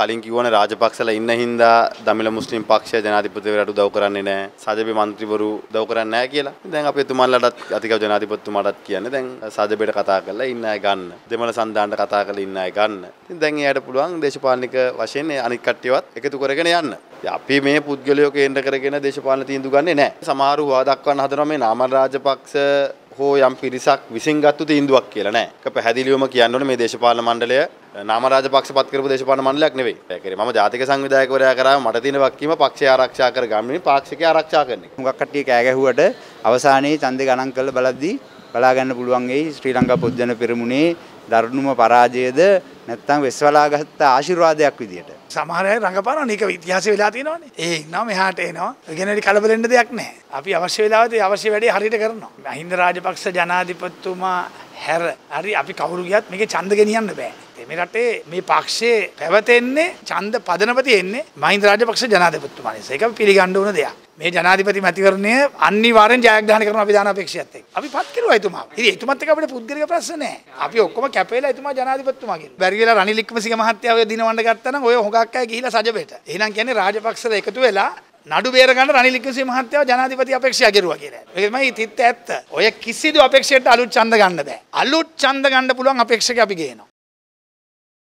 කලින් කිවන රාජපක්ෂල ඉන්න හින්දා දමිල මුස්ලිම් පක්ෂය ජනාධිපතිවරට උදව් කරන්නේ නැහැ. සජබේ മന്ത്രിවරු උදව් කරන්නේ නැහැ කියලා. දැන් අපි එතුමන්ලටත් අතිගව ජනාධිපතිතුමාටත් කියන්නේ දැන් සජබේට කතා කරලා ඉන්න අය ගන්න. දෙමළ සන්දානට කතා කරලා ඉන්න අය ගන්න. ඉතින් දැන් එයාට පුළුවන් දේශපාලනික වශයෙන් අනිත් කට්ටියවත් එකතු කරගෙන යන්න. අපි මේ පුද්ගලයෝ කේන්ද්‍ර කරගෙන දේශපාලන තීන්දුව ගන්නේ නැහැ. සමහරව වාදක් කරන්න හදනවා මේ නාමල් රාජපක්ෂ හෝ යම් පිරිසක් විසින් ගත්තු තීන්දුවක් කියලා නෑ. ඒක පැහැදිලිවම කියන්න ඕනේ මේ දේශපාලන මණ්ඩලය නාම රාජපක්ෂ පත් කරපු දේශපාලන මණ්ඩලයක් නෙවෙයි. ඒකේ මම ජාතික සංවිධායකවරයා කරා මට තියෙන වක්කීම පක්ෂය ආරක්ෂා කර ගන්නේ පාක්ෂිකය ආරක්ෂා කරන එක. හුඟක් කට්ටිය කෑ ගැහුවට අවසානයේ ඡන්දේ ගණන් කරලා බලද්දී බලා ගන්න පුළුවන් වෙයි ශ්‍රී ලංකා පොත්ජන පෙරමුණේ දරුණුම පරාජයද නැත්නම් වෙස්වලා ගත්ත ආශිර්වාදයක් විදියට. සමහර අය රඟපානවා මේක ඉතිහාසය වෙලා තියෙනවානේ. ඒ ඉන්නවා මෙහාට එනවා. ඒ කියන්නේ කලබල වෙන්න දෙයක් නැහැ. අපි අවශ්‍ය වෙලාවට අවශ්‍ය වැඩේ හරියට කරනවා. මහින්ද රාජපක්ෂ ජනාධිපතිතුමා හැර හරි අපි කවුරු ගියත් මේකේ ඡන්ද ගෙනියන්න බෑ. මේ රටේ මේ පක්ෂයේ පැවතෙන්නේ ඡන්ද පදනම තියෙන්නේ මහින්ද රාජපක්ෂ ජනාධිපතිතුමා නිසා. ඒක අපි පිළිගන්න ඕන දෙයක්. මේ ජනාධිපති මැතිවරණය අනිවාර්යෙන් ජයග්‍රහණය කරන අපි දාන අපේක්ෂයත් එක්ක. අපි පත් කරුවා එතුමා. ඉතින් එතුමත් එක්ක අපිට පුද්ගලික ප්‍රශ්න නැහැ. අපි ඔක්කොම කැපෙලා එතුමා ජනාධිපතිතුමා කියලා. බැරි වෙලා රනිල් වික්‍රමසිංහ මහත්තයා ඔය දිනවන්න ගත්තා නම් ඔය හොඟක් අය ගිහිලා සජබෙට. එහෙනම් කියන්නේ රාජපක්ෂලා එකතු වෙලා නඩු බේර ගන්න රනිල් වික්‍රමසිංහ මහත්තයාව ජනාධිපති අපේක්ෂා කෙරුවා කියලා. ඒක තමයි තිත්ත ඇත්ත. ඔය කිසිදු අපේක්ෂයට අලුත් ඡන්ද ගන්න බෑ. අලුත් ඡන්ද ගන්න පුළුවන් අපේක්ෂක අපි ගේනවා.